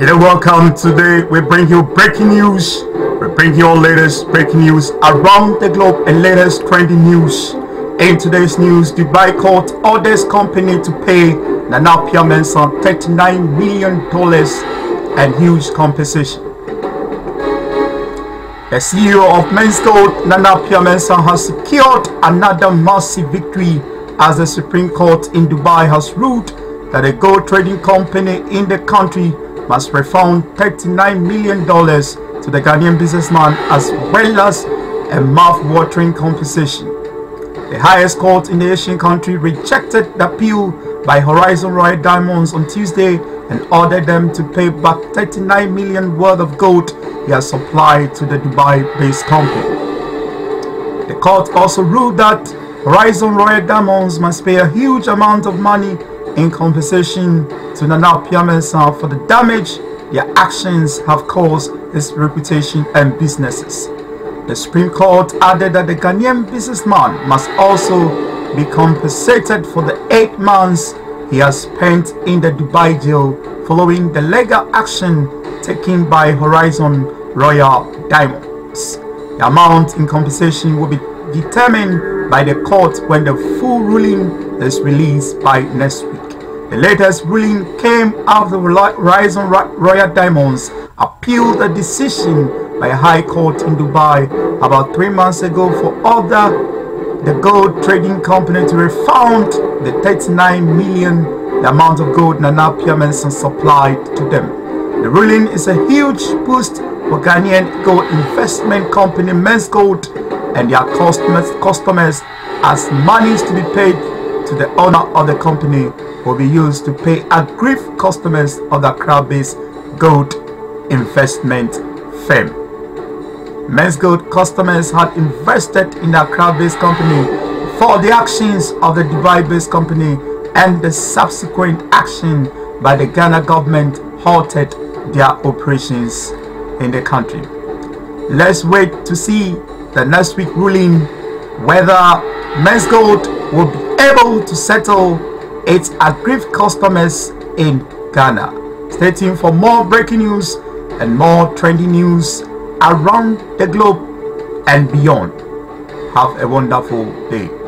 You're welcome. Today we bring you breaking news. We bring you all latest breaking news around the globe and latest trending news. In today's news, Dubai court orders company to pay Nana Mensah $39 million and huge compensation. The CEO of Menzgold, Nana Mensah, has secured another massive victory as the Supreme Court in Dubai has ruled that a gold trading company in the country must refund $39 million to the Ghanaian businessman as well as a mouth-watering compensation. The highest court in the Asian country rejected the appeal by Horizon Royal Diamonds on Tuesday and ordered them to pay back 39 million worth of gold he has supplied to the Dubai-based company. The court also ruled that Horizon Royal Diamonds must pay a huge amount of money in compensation to Nana Mensah for the damage their actions have caused his reputation and businesses. The Supreme Court added that the Ghanaian businessman must also be compensated for the eight months he has spent in the Dubai jail following the legal action taken by Horizon Royal Diamonds. The amount in compensation will be determined by the court when the full ruling is released by next week. The latest ruling came after Horizon Royal Diamonds appealed the decision by a high court in Dubai about three months ago for order the gold trading company to refund the 39 million the amount of gold Nana Mensah supplied to them. The ruling is a huge boost for Ghanaian gold investment company Menzgold and their customers, customers as monies to be paid to the owner of the company will be used to pay aggrieved customers of the Accra-based gold investment firm. Menzgold customers had invested in the Accra-based company for the actions of the Dubai-based company and the subsequent action by the Ghana government halted their operations in the country. Let's wait to see the next week ruling whether Menzgold will able to settle its aggrieved customers in Ghana. Stay tuned for more breaking news and more trending news around the globe and beyond. Have a wonderful day.